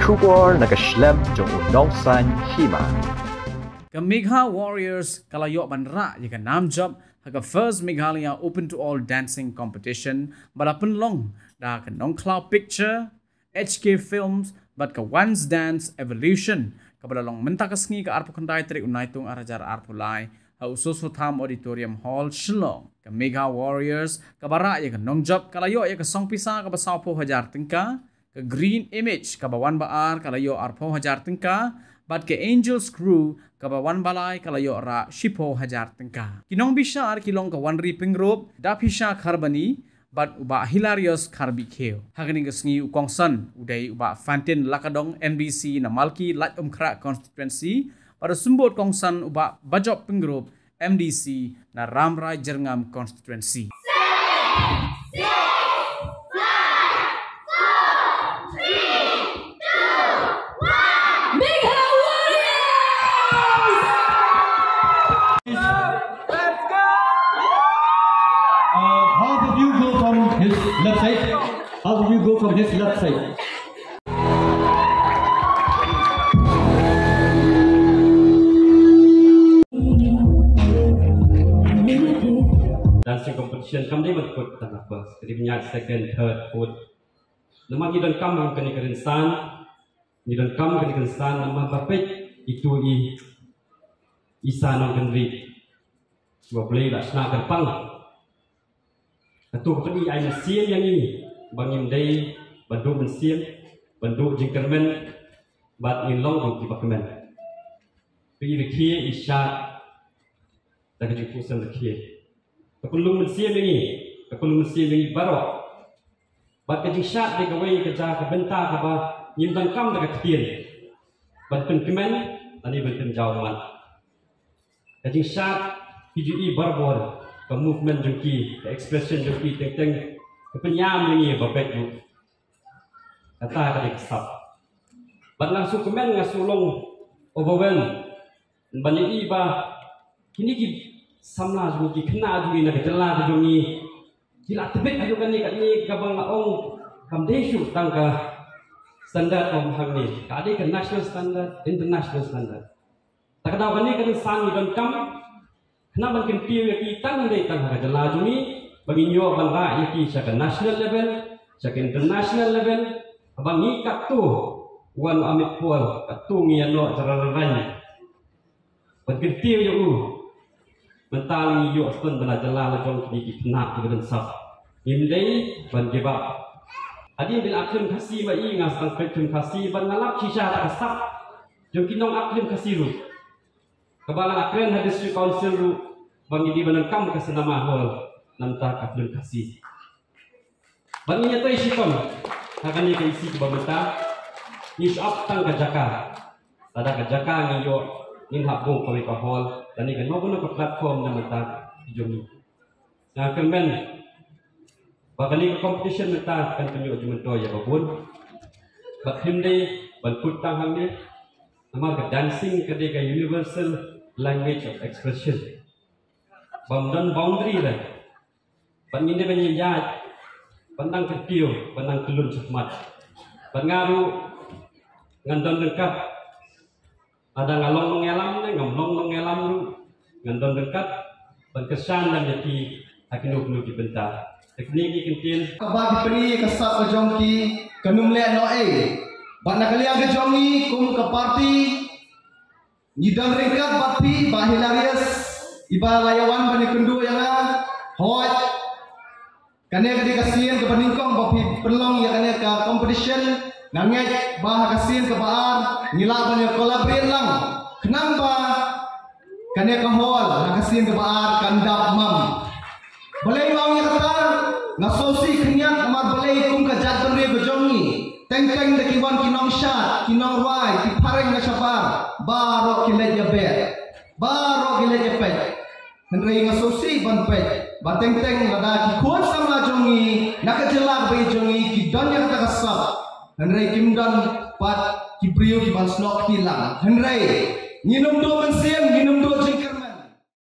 Trubor naga jong hima. Kamigha Warriors kalayok yok man jika nam job haka first Meghalaya open to all dancing competition but long da ka nong cloud picture HK films but ka once dance evolution kapada long mentak kesengi ke arpu kentai teri unai tung arajar arpu lai ha usus tham auditorium hall shlong ka Mega Warriors kabara ya ka nong job kala ya ka song pisa ka basau po hajar tingka ke green image ke bawan baar kalau yok arpo hajar tingka But ke Angels Crew kaba wan balai kala yo ra shipo hajar tengka. Kinong bishar kilong ka wan riping rope da pisha kharbani but uba hilarious kharbi kheo. Hagani ngi ukong san udai uba Fantin Lakadong NBC na Malki Lat Umkra constituency pada sumbot kong san uba Bajop Pingrop MDC na Ramrai Jerngam constituency. Megha Half of you go from his left side. dancing competition kam dia berikut tanah first jadi punya second third fourth. Nama ni dan kam kena kerensan. Ni dan kam kena kerensan nama bapet itu i isa nong kendri. Dua boleh lah sena kerpang Ketua pedi ai mesin yang ini bangim day bandu mesin bandu jingkermen bat in long di bakmen pi rikie isya tak Kekulung mesin ini, kekulung mesin ini baru. Bat kajing syat dia kawai kerja ke bentar ke bah nyimpan kam dekat ketian. Bat penkemen tani benten jauh mat. Kajing syat PGE barbor ke movement jengki, ke expression jengki teng-teng ke penyam ini babet bu. Kata kali kesap. Bat langsung kemen ngasulong overwhelm. Banyak iba kini ki samla ju ki khna ju ni na jala ju ni kila tebet kan ni kat ni ka bang ong kam deshu tang ka standard om hang ni ka ade ka national standard international standard tak kada kan ni kan san ni don kam khna ban kin piu ya ki tang de tang ka jala ju ni bagi nyo ban ra ya ki sa ka national level sa ka international level. Abang ni kat tu wan amit pol kat tu ngi ano cara ranya ban kin piu ya u mental ni yo spun bala jala la jong ki ki nak ki ben sap nim dei ban up adi bil akhir kasi ma i ngas tang pet kasi ban ngalap chi sha ta sap jong ki nong akhir kasi ru kabala akhir hadis council ru bang di ban kam kasi nama hol nam ta akhir kasi ban ni nyata isi kon hakan ni ka isi ki bamata ni up tang ka jaka tada ka jaka ni yo nin habung kami ka hall dan ni kan mau guna ke platform na mata jomi na kemen bahkan ni competition mata kan kami uji mento ya babun bak him dei ban put tang hang ni nama ke dancing ke de universal language of expression. Bam dan boundary lah ban ni de ban ya pandang kecil pandang kelun cemat ban ngaru dekat. Ada ngalong mengelam ni ngamlong mengelam lu ngandon dekat berkesan dan jadi akinu kenu dibentar teknik ni kentin bagi peri kesap ke jongki kenum le no e bat nak liang ke jongi kum ke parti. Nyidang ringkat bat pi ba hilarious. Iba layawan bani kendu yang a hoi kane ke dikasian ke peningkong ba pi perlong ya kane ke competition nangai bah kasian ke baar ngila bani collaborate lang. Kenapa? Kane ke hol kasian ke baar kandap mam. Balai mau yang kata ngasosi kenyat amar balai kum ka jat bende bejongi teng teng de kiwan kinong shat kinong rai ki pareng na sabar baro kile ya be baro kile ya pe henrei ngasosi ban pe bateng teng lada ki kuat sama jongi nakajelak be jongi ki don yang kata kasap henrei kim don pat ki priyo ki ban snok hilang henrei nginum do mensiam nginum do jengker